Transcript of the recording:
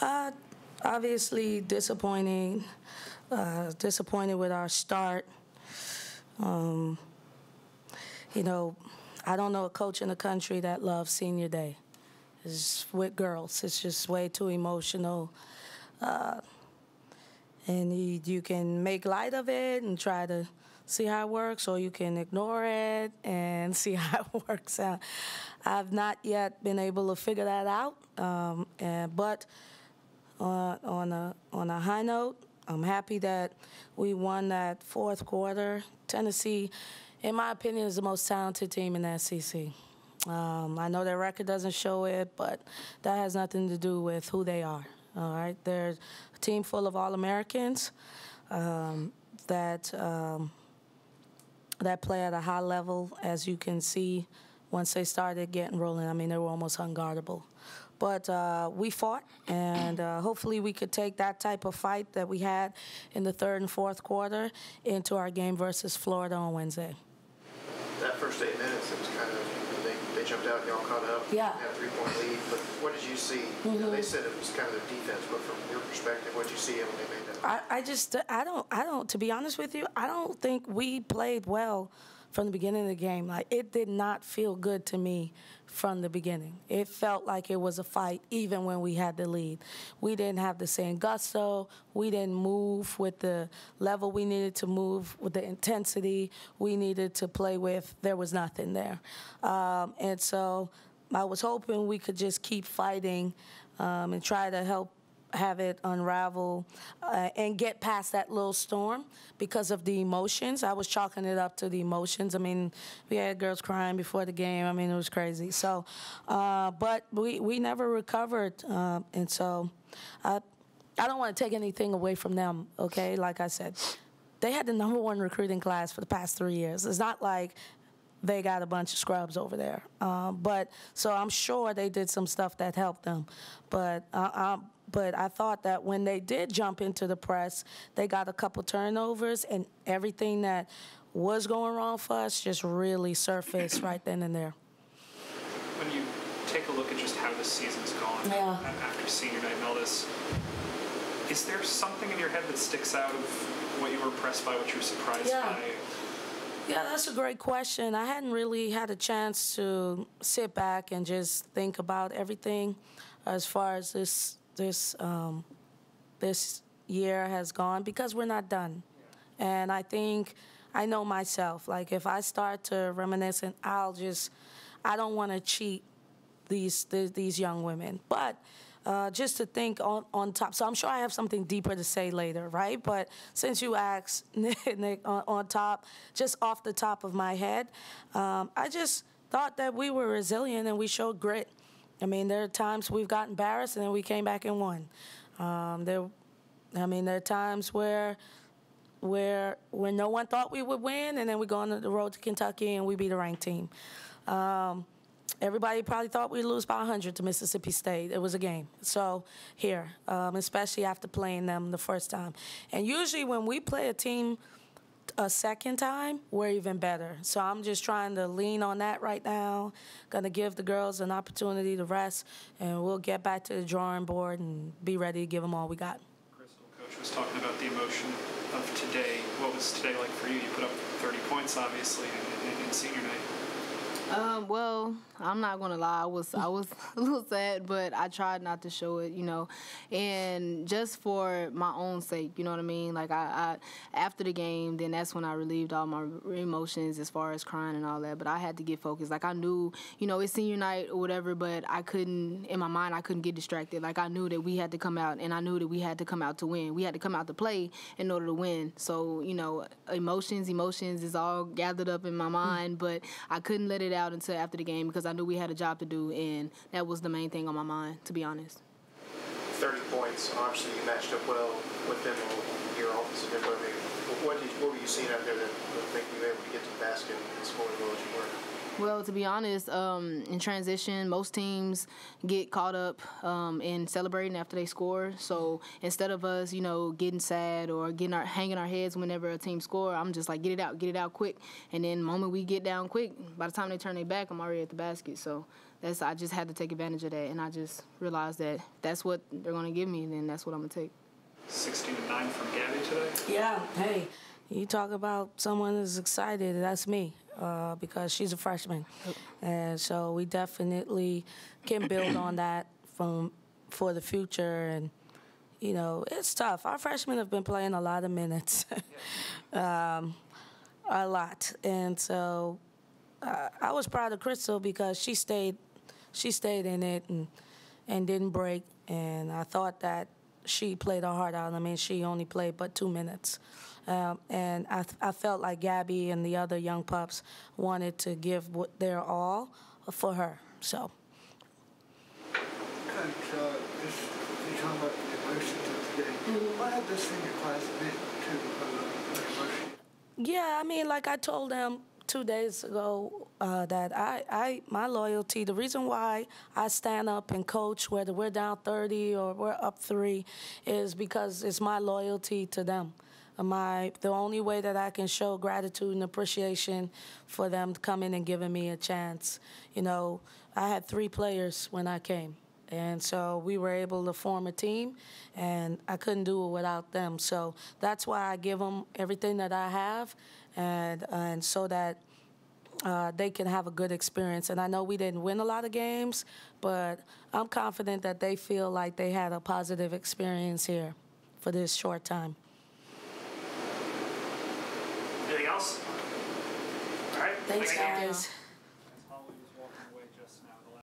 Uh, obviously disappointing. Uh, disappointed with our start. Um, you know, I don't know a coach in the country that loves senior day. It's with girls. It's just way too emotional. Uh, and you, you can make light of it and try to see how it works, or you can ignore it and see how it works out. I've not yet been able to figure that out, um, and, but on a on a high note, I'm happy that we won that fourth quarter. Tennessee, in my opinion, is the most talented team in the SEC. Um, I know their record doesn't show it, but that has nothing to do with who they are. All right, they're a team full of All Americans um, that um, that play at a high level, as you can see. Once they started getting rolling, I mean, they were almost unguardable. But uh, we fought, and uh, hopefully we could take that type of fight that we had in the third and fourth quarter into our game versus Florida on Wednesday. That first eight minutes, it was kind of they, they jumped out, y'all caught up, Yeah. had a three-point lead. But what did you see? You know, they said it was kind of their defense, but from your perspective, what did you see when they made that? I, I just I don't I don't to be honest with you I don't think we played well from the beginning of the game like it did not feel good to me from the beginning. It felt like it was a fight even when we had the lead. We didn't have the same gusto. We didn't move with the level we needed to move with the intensity we needed to play with. There was nothing there. Um, and so I was hoping we could just keep fighting um, and try to help have it unravel uh, and get past that little storm because of the emotions. I was chalking it up to the emotions. I mean, we had girls crying before the game. I mean, it was crazy. So, uh, but we, we never recovered. Uh, and so I, I don't want to take anything away from them, okay? Like I said, they had the number one recruiting class for the past three years. It's not like they got a bunch of scrubs over there. Um, but so I'm sure they did some stuff that helped them. But uh, um, but I thought that when they did jump into the press, they got a couple turnovers and everything that was going wrong for us just really surfaced right then and there. When you take a look at just how this season's gone Yeah. after senior night and all this, is there something in your head that sticks out of what you were impressed by, what you were surprised Yeah. by? Yeah, that's a great question. I hadn't really had a chance to sit back and just think about everything as far as this this um, this year has gone because we're not done. And I think I know myself. Like if I start to reminisce, and I'll just I don't want to cheat these, these young women, but. Uh, just to think on, on top. So I'm sure I have something deeper to say later, right? But since you asked, Nick, Nick on, on top, just off the top of my head, um, I just thought that we were resilient and we showed grit. I mean, there are times we've got embarrassed and then we came back and won. Um, there, I mean, there are times where where where no one thought we would win, and then we go on the road to Kentucky and we beat a ranked team. Um, everybody probably thought we'd lose by 100 to Mississippi State. It was a game. So here, um, especially after playing them the first time, and usually when we play a team a second time, we're even better. So I'm just trying to lean on that right now. Gonna give the girls an opportunity to rest, and we'll get back to the drawing board and be ready to give them all we got. Crystal, coach was talking about the emotion of today. What was today like for you? You put up 30 points, obviously, in, in, in senior night. Um, well, I'm not gonna lie. I was I was a little sad, but I tried not to show it, you know, and just for my own sake, you know what I mean. Like I, I after the game, then that's when I relieved all my emotions as far as crying and all that. But I had to get focused. Like I knew, you know, it's senior night or whatever, but I couldn't in my mind I couldn't get distracted. Like I knew that we had to come out, and I knew that we had to come out to win. We had to come out to play in order to win. So you know, emotions, emotions is all gathered up in my mind, but I couldn't let it out until after the game because I knew we had a job to do, and that was the main thing on my mind, to be honest. 30 points. Obviously, you matched up well with them on your offensive what, did, what were you seeing out there that would make you able to get to the basket and score as well as you were? Well, to be honest, um, in transition, most teams get caught up um, in celebrating after they score. So instead of us, you know, getting sad or getting our hanging our heads whenever a team score, I'm just like, get it out, get it out quick. And then the moment we get down quick, by the time they turn their back, I'm already at the basket. So that's I just had to take advantage of that, and I just realized that that's what they're gonna give me, and then that's what I'm gonna take. 16 to 9 from Gabby today. Yeah, hey, you talk about someone who's excited. That's me uh, because she's a freshman, and so we definitely can build on that from for the future. And you know, it's tough. Our freshmen have been playing a lot of minutes, um, a lot, and so uh, I was proud of Crystal because she stayed, she stayed in it and and didn't break. And I thought that she played her heart out. I mean, she only played but two minutes. Um, and I, I felt like Gabby and the other young pups wanted to give what their all for her. So, Coach, uh, this, you talking about the emotions of today. What have the senior class meant to uh, the emotion? yeah, I mean, like I told them two days ago uh, that I, I, my loyalty, the reason why I stand up and coach, whether we're down 30 or we're up three, is because it's my loyalty to them. My the only way that I can show gratitude and appreciation for them coming and giving me a chance. You know, I had three players when I came. And so we were able to form a team, and I couldn't do it without them. So that's why I give them everything that I have, and and so that uh, they can have a good experience. And I know we didn't win a lot of games, but I'm confident that they feel like they had a positive experience here for this short time. Anything else? All right. Thanks, Thank guys.